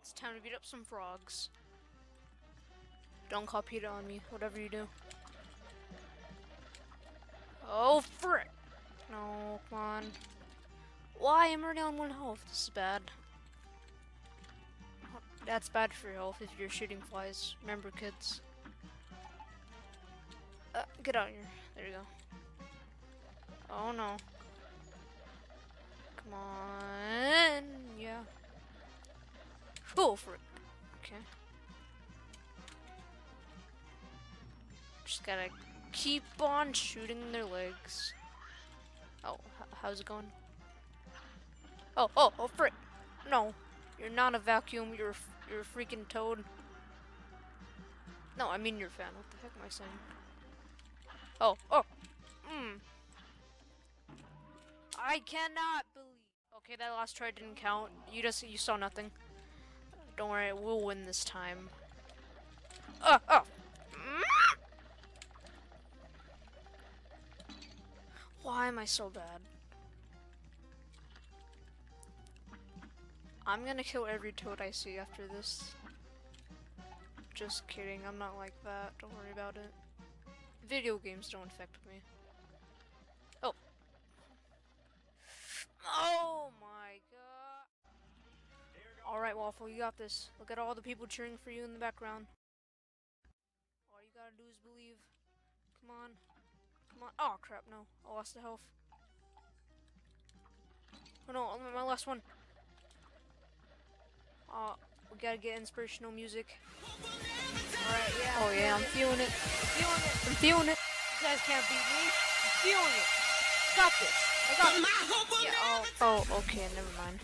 it's time to beat up some frogs. Don't call PETA on me, whatever you do. Oh, frick! No, come on. Why? I'm already on one health. This is bad. That's bad for your health if you're shooting flies. Remember, kids. Uh, get out here. There you go. Oh no. Come on. Oh, for it. Okay. Just gotta keep on shooting their legs. Oh, how's it going? Oh, oh, oh, frick. No, you're not a vacuum. You're you're a freaking toad. No, I mean you're a fan. What the heck am I saying? Oh, oh, hmm. I cannot believe. Okay, that last try didn't count. You just you saw nothing. Don't worry, we'll win this time. Oh, oh. Why am I so bad? I'm gonna kill every toad I see after this. Just kidding, I'm not like that. Don't worry about it. Video games don't affect me. Oh. Oh my god. Alright, Waffle, you got this. Look at all the people cheering for you in the background. All you gotta do is believe. Come on. Come on. Oh, crap, no. I lost the health. Oh no, my last one. Uh, we gotta get inspirational music. Alright, yeah. Oh yeah, I'm feeling it. Feeling it. I'm feeling it. You guys can't beat me. I'm feeling it. Got this. I got this. Yeah, oh, oh, okay, never mind.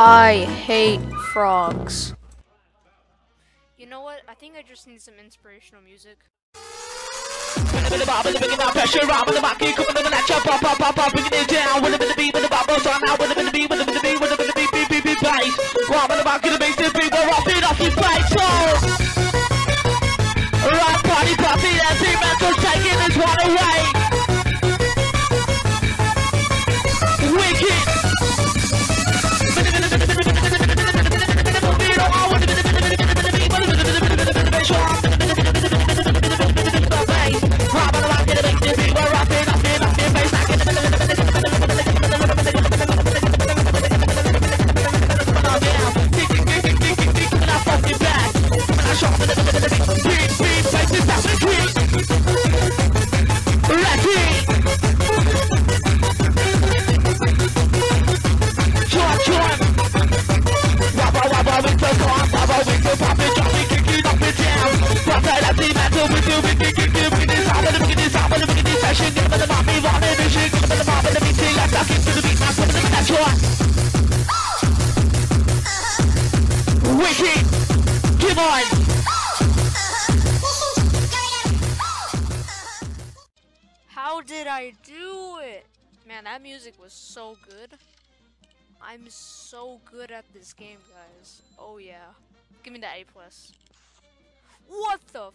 I hate frogs. You know what? I think I just need some inspirational music. How did I do it? Man, that music was so good. I'm so good at this game, guys. Oh yeah. Give me that A+. plus. What the